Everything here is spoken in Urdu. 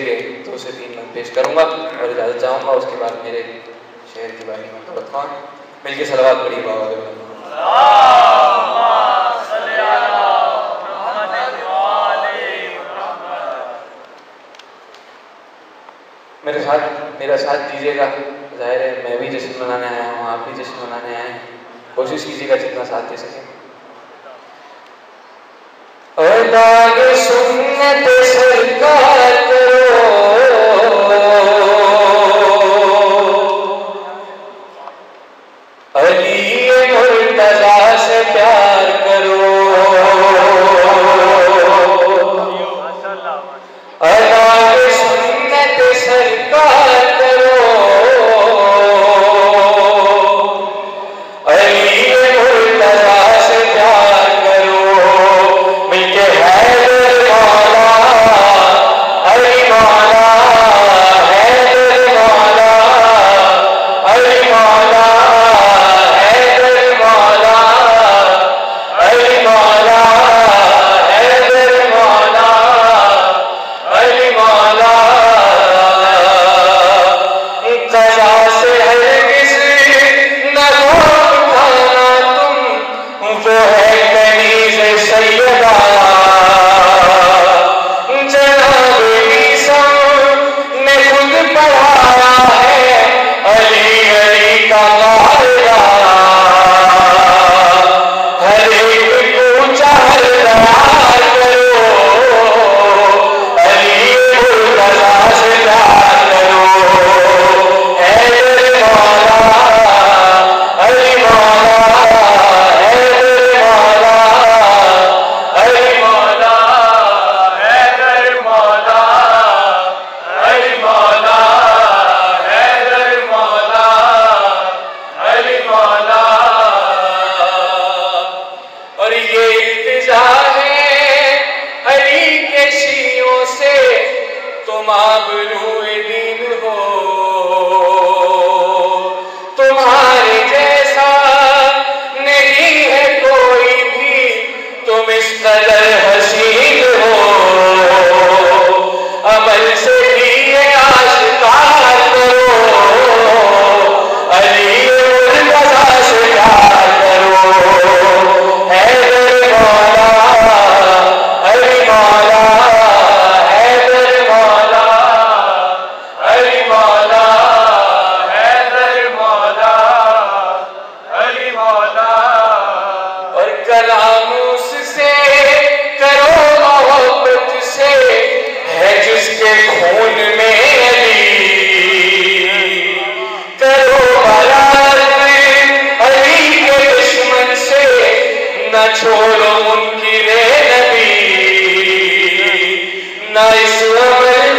قصیدے کے دو سے تین میں پیش کروں گا اور اجازت چاہوں گا اس کے بعد میرے شہر کی باری میں دولت خان۔ مل کے سلوات پڑھی بابا میرے ساتھ، میرا ساتھ دیجیے گا۔ ظاہر ہے، میں بھی جشن منانے آیا ہوں، آپ بھی جشن منانے آئے ہیں۔ کوشش کیجیے گا جتنا ساتھ دے سکیں۔ سنت سرکار سے تم آبرو دین ہو۔ تمہارے جیسا نہیں ہے کوئی بھی۔ تم اس قدر ہو کلام اس سے کرو محبت سے، ہے جس کے خون میں علی۔ کرو برات علی کے دشمن سے، نہ چھوڑو منکر نبی نہ اس عمل